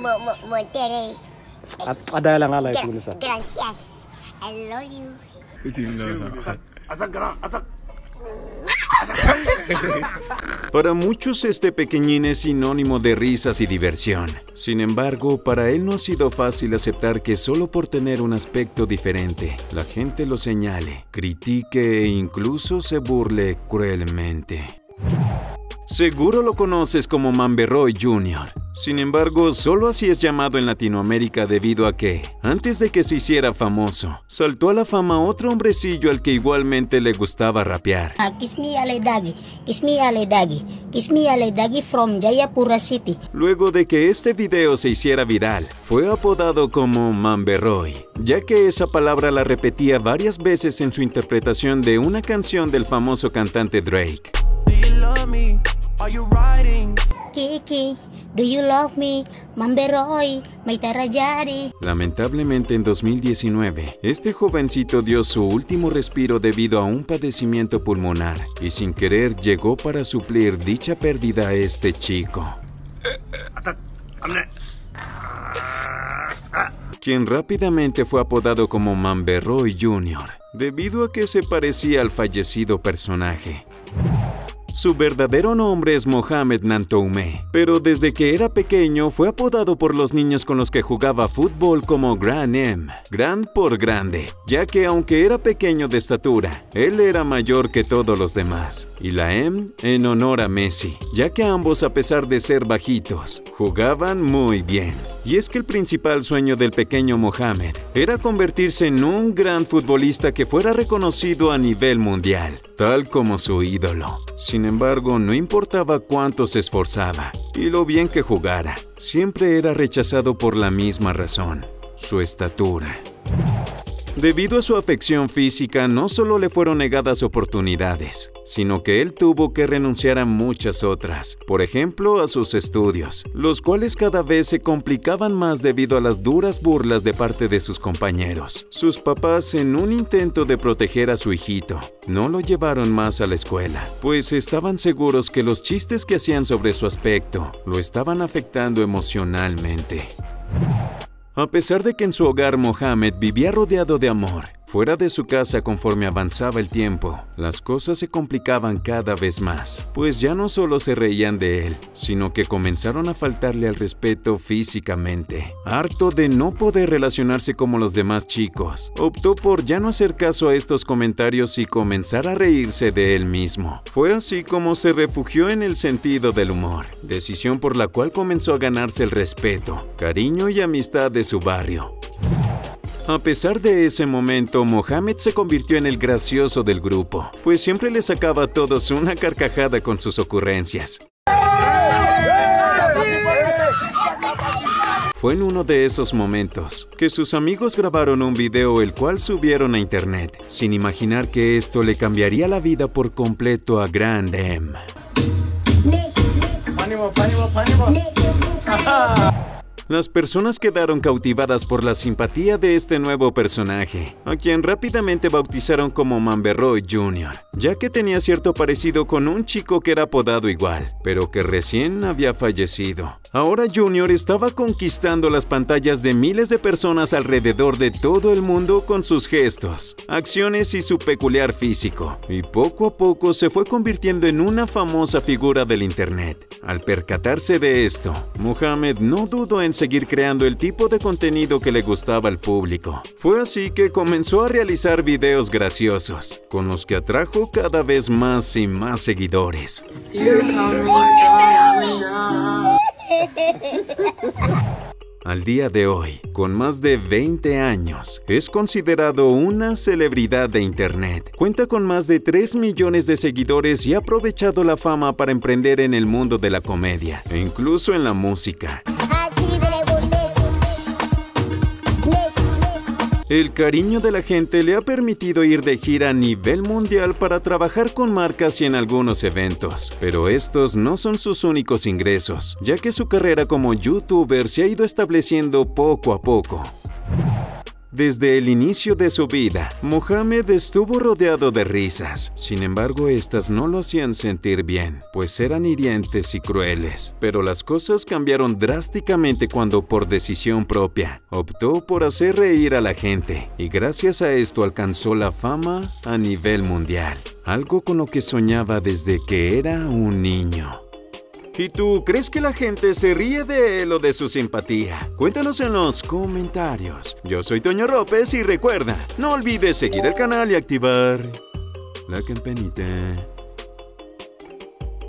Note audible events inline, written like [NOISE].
Monterrey. Lang sa. Gracias. I love you. Para muchos este pequeñín es sinónimo de risas y diversión. Sin embargo, para él no ha sido fácil aceptar que solo por tener un aspecto diferente, la gente lo señale, critique e incluso se burle cruelmente. Seguro lo conoces como Mamberroy Jr. Sin embargo, solo así es llamado en Latinoamérica debido a que, antes de que se hiciera famoso, saltó a la fama otro hombrecillo al que igualmente le gustaba rapear. Ah, kiss me ale dagi, kiss me ale dagi, kiss me ale dagi from Jayapura City. Luego de que este video se hiciera viral, fue apodado como Mamberroy, ya que esa palabra la repetía varias veces en su interpretación de una canción del famoso cantante Drake. Do you love me? Are you riding? Kiki, do you love me? Mamberoy. Lamentablemente en 2019, este jovencito dio su último respiro debido a un padecimiento pulmonar y sin querer llegó para suplir dicha pérdida a este chico. quien rápidamente fue apodado como Mamberroy Jr., debido a que se parecía al fallecido personaje. Su verdadero nombre es Mohamed Nantoumeh, pero desde que era pequeño fue apodado por los niños con los que jugaba fútbol como Gran M, gran por grande, ya que aunque era pequeño de estatura, él era mayor que todos los demás, y la M en honor a Messi, ya que ambos a pesar de ser bajitos, jugaban muy bien. Y es que el principal sueño del pequeño Mohamed era convertirse en un gran futbolista que fuera reconocido a nivel mundial, tal como su ídolo. Sin embargo, no importaba cuánto se esforzaba y lo bien que jugara, siempre era rechazado por la misma razón, su estatura. Debido a su afección física, no solo le fueron negadas oportunidades, sino que él tuvo que renunciar a muchas otras, por ejemplo a sus estudios, los cuales cada vez se complicaban más debido a las duras burlas de parte de sus compañeros. Sus papás, en un intento de proteger a su hijito, no lo llevaron más a la escuela, pues estaban seguros que los chistes que hacían sobre su aspecto lo estaban afectando emocionalmente. A pesar de que en su hogar Mohammed vivía rodeado de amor, fuera de su casa conforme avanzaba el tiempo, las cosas se complicaban cada vez más, pues ya no solo se reían de él, sino que comenzaron a faltarle al respeto físicamente. Harto de no poder relacionarse como los demás chicos, optó por ya no hacer caso a estos comentarios y comenzar a reírse de él mismo. Fue así como se refugió en el sentido del humor, decisión por la cual comenzó a ganarse el respeto, cariño y amistad de su barrio. A pesar de ese momento, Mohamed se convirtió en el gracioso del grupo, pues siempre le sacaba a todos una carcajada con sus ocurrencias. Fue en uno de esos momentos que sus amigos grabaron un video el cual subieron a internet, sin imaginar que esto le cambiaría la vida por completo a Grand M. [LAUGHS] Las personas quedaron cautivadas por la simpatía de este nuevo personaje, a quien rápidamente bautizaron como Mamberroy Jr., ya que tenía cierto parecido con un chico que era apodado igual, pero que recién había fallecido. Ahora Junior estaba conquistando las pantallas de miles de personas alrededor de todo el mundo con sus gestos, acciones y su peculiar físico, y poco a poco se fue convirtiendo en una famosa figura del Internet. Al percatarse de esto, Mohamed no dudó en seguir creando el tipo de contenido que le gustaba al público. Fue así que comenzó a realizar videos graciosos, con los que atrajo cada vez más y más seguidores. [LAUGHS] Al día de hoy, con más de 20 años, es considerado una celebridad de Internet. Cuenta con más de 3 millones de seguidores y ha aprovechado la fama para emprender en el mundo de la comedia e incluso en la música. El cariño de la gente le ha permitido ir de gira a nivel mundial para trabajar con marcas y en algunos eventos, pero estos no son sus únicos ingresos, ya que su carrera como youtuber se ha ido estableciendo poco a poco. Desde el inicio de su vida, Mohammed estuvo rodeado de risas. Sin embargo, estas no lo hacían sentir bien, pues eran hirientes y crueles. Pero las cosas cambiaron drásticamente cuando, por decisión propia, optó por hacer reír a la gente, y gracias a esto alcanzó la fama a nivel mundial, algo con lo que soñaba desde que era un niño. ¿Y tú crees que la gente se ríe de él o de su simpatía? Cuéntanos en los comentarios. Yo soy Toño López y recuerda, no olvides seguir el canal y activar la campanita.